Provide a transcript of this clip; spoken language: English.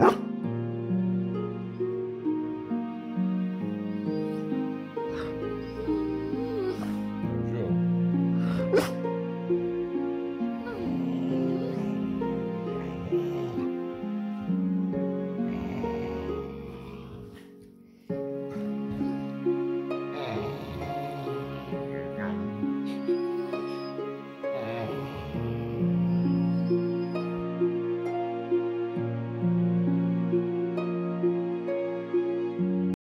Huh?